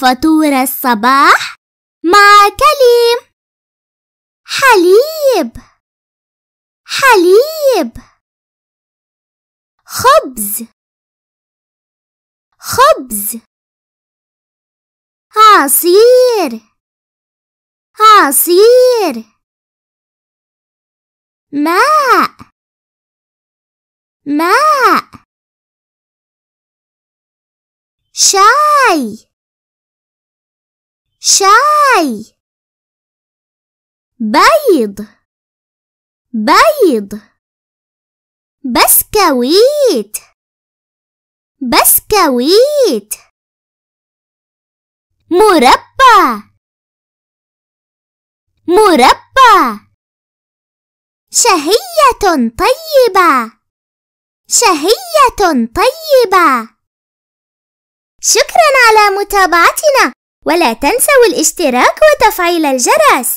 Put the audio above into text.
فطور الصباح مع كليم. حليب. حليب. خبز. خبز. عصير. عصير. ماء. ماء. شاي. شاي. بيض. بيض. بسكويت. بسكويت. مربى مربى شهية طيبة. شهية طيبة. شكرا على متابعتنا. ولا تنسوا الاشتراك وتفعيل الجرس.